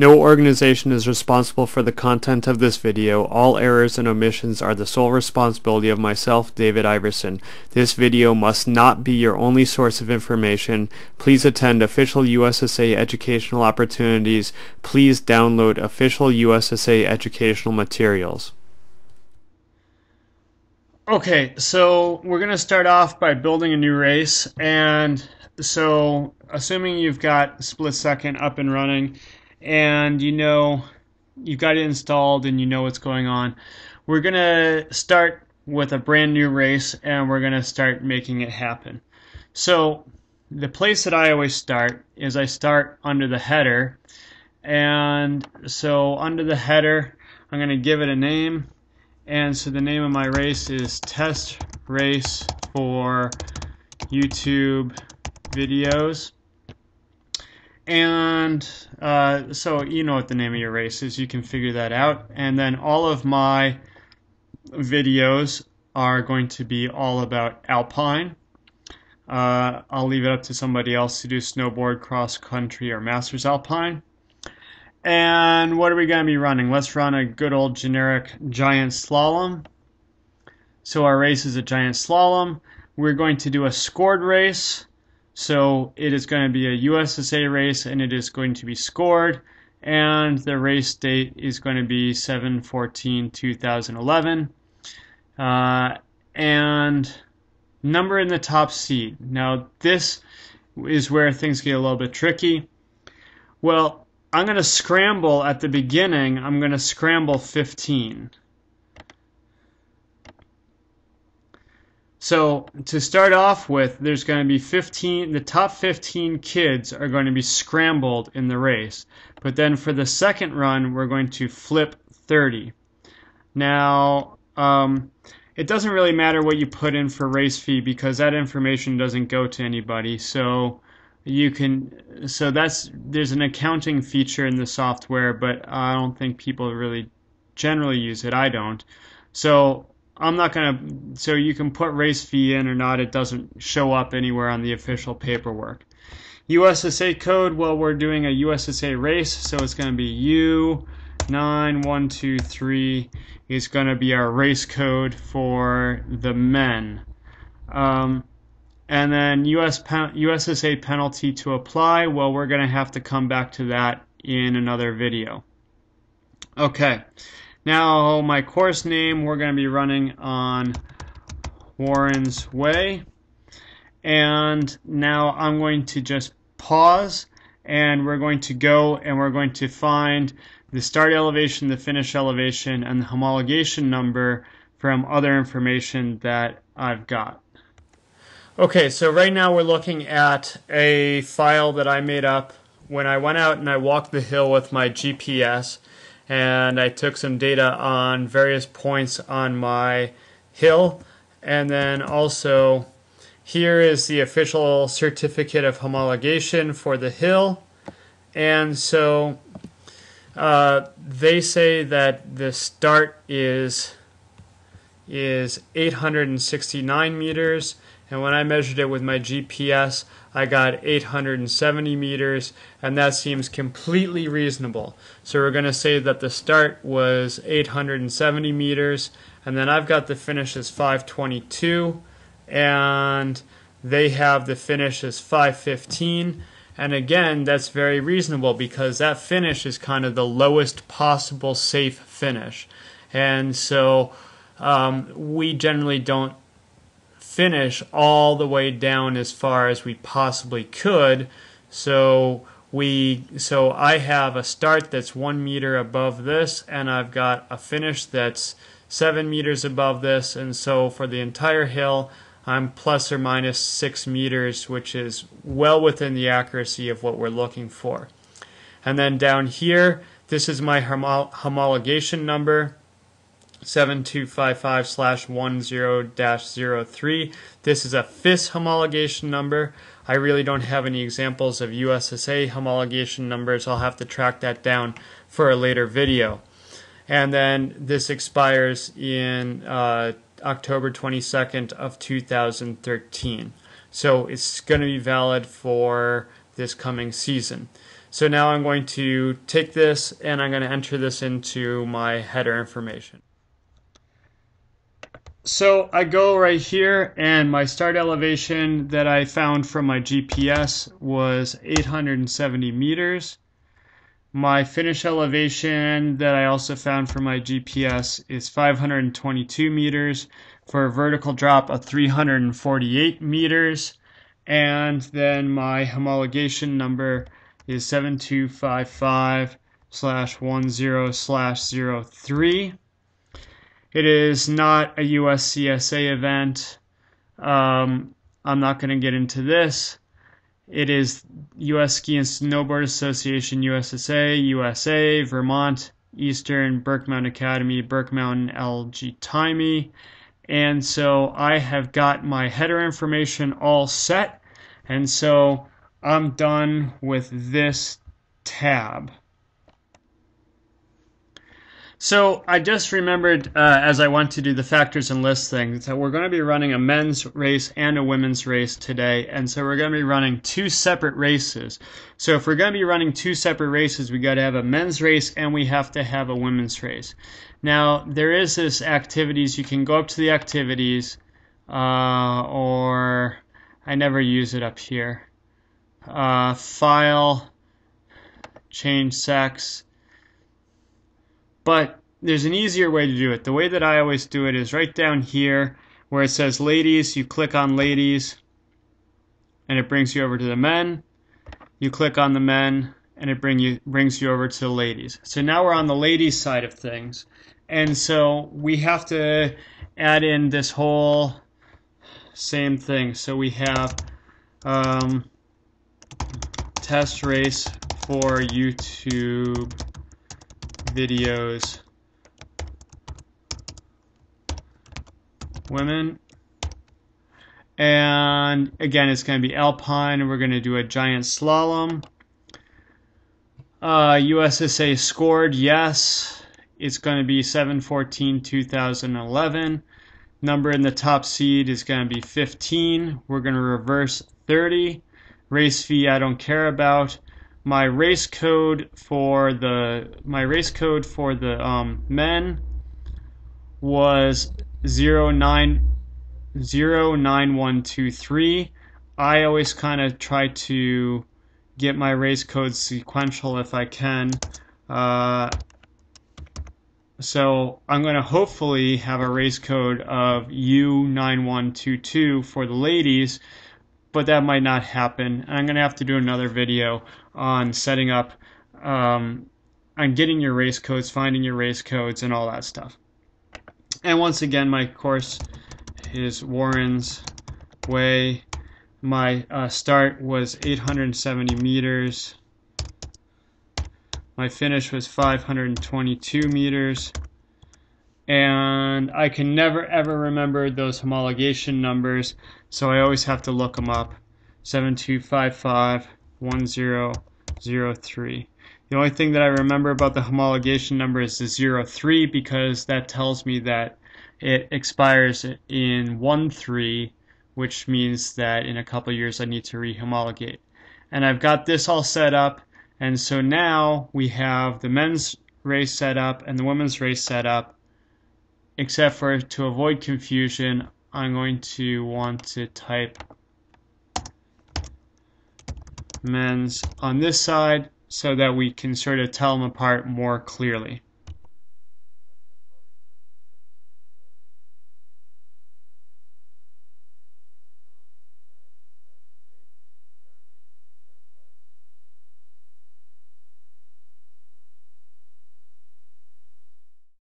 No organization is responsible for the content of this video. All errors and omissions are the sole responsibility of myself, David Iverson. This video must not be your only source of information. Please attend official USSA educational opportunities. Please download official USSA educational materials. Okay, so we're going to start off by building a new race. And so, assuming you've got split second up and running, and you know you've got it installed and you know what's going on, we're going to start with a brand new race and we're going to start making it happen. So the place that I always start is I start under the header. And so under the header, I'm going to give it a name. And so the name of my race is Test Race for YouTube Videos. And uh, so you know what the name of your race is. You can figure that out. And then all of my videos are going to be all about Alpine. Uh, I'll leave it up to somebody else to do snowboard, cross country, or Masters Alpine. And what are we going to be running? Let's run a good old generic giant slalom. So our race is a giant slalom. We're going to do a scored race. So it is going to be a USSA race and it is going to be scored. And the race date is going to be 7 14 2011. Uh, and number in the top seed. Now, this is where things get a little bit tricky. Well, I'm going to scramble at the beginning. I'm going to scramble 15. So to start off with, there's going to be 15, the top 15 kids are going to be scrambled in the race. But then for the second run, we're going to flip 30. Now, um, it doesn't really matter what you put in for race fee because that information doesn't go to anybody. So you can, so that's, there's an accounting feature in the software, but I don't think people really generally use it. I don't. So I'm not going to, so you can put race fee in or not, it doesn't show up anywhere on the official paperwork. USSA code, well, we're doing a USSA race, so it's going to be U9123 is going to be our race code for the men. Um, and then US pen, USSA penalty to apply, well, we're going to have to come back to that in another video. Okay. Now, my course name, we're going to be running on Warren's Way. And now I'm going to just pause and we're going to go and we're going to find the start elevation, the finish elevation, and the homologation number from other information that I've got. Okay, so right now we're looking at a file that I made up when I went out and I walked the hill with my GPS and I took some data on various points on my hill. And then also here is the official certificate of homologation for the hill. And so uh, they say that the start is is 869 meters and when I measured it with my GPS I got 870 meters, and that seems completely reasonable. So we're going to say that the start was 870 meters, and then I've got the finish as 522, and they have the finish as 515. And again, that's very reasonable because that finish is kind of the lowest possible safe finish. And so um, we generally don't finish all the way down as far as we possibly could. So we so I have a start that's one meter above this, and I've got a finish that's seven meters above this, and so for the entire hill. I'm plus or minus six meters, which is well within the accuracy of what we're looking for. And then down here, this is my homologation number. 7255 slash 10-03. This is a FIS homologation number. I really don't have any examples of USSA homologation numbers. I'll have to track that down for a later video. And then this expires in uh, October 22nd of 2013. So it's going to be valid for this coming season. So now I'm going to take this and I'm going to enter this into my header information. So I go right here and my start elevation that I found from my GPS was 870 meters. My finish elevation that I also found from my GPS is 522 meters for a vertical drop of 348 meters. And then my homologation number is 7255 slash 10 slash 03. It is not a USCSA event. Um, I'm not going to get into this. It is U.S. Ski and Snowboard Association USSA, USA, Vermont, Eastern, Burke Academy, Burke LG Timey. And so I have got my header information all set. And so I'm done with this tab. So I just remembered uh, as I went to do the factors and list things that we're going to be running a men's race and a women's race today, and so we're going to be running two separate races. So if we're going to be running two separate races, we got to have a men's race and we have to have a women's race. Now there is this activities. You can go up to the activities, uh, or I never use it up here. Uh, file, change sex but there's an easier way to do it. The way that I always do it is right down here where it says ladies, you click on ladies and it brings you over to the men. You click on the men and it bring you brings you over to the ladies. So now we're on the ladies side of things. And so we have to add in this whole same thing. So we have um, test race for YouTube videos. Women. And again it's going to be alpine we're going to do a giant slalom. Uh, USSA scored yes. It's going to be 714 2011 number in the top seed is going to be 15 we're going to reverse 30 race fee I don't care about my race code for the my race code for the um, men was zero nine zero nine one two three. I always kind of try to get my race code sequential if I can. Uh, so I'm going to hopefully have a race code of U9122 for the ladies, but that might not happen. And I'm going to have to do another video on setting up, um, on getting your race codes, finding your race codes, and all that stuff. And once again, my course is Warren's Way. My uh, start was 870 meters. My finish was 522 meters. And I can never ever remember those homologation numbers, so I always have to look them up. 7255 1003. The only thing that I remember about the homologation number is the 03 because that tells me that it expires in 13, which means that in a couple years I need to rehomologate. And I've got this all set up, and so now we have the men's race set up and the women's race set up, except for to avoid confusion, I'm going to want to type men's on this side so that we can sort of tell them apart more clearly.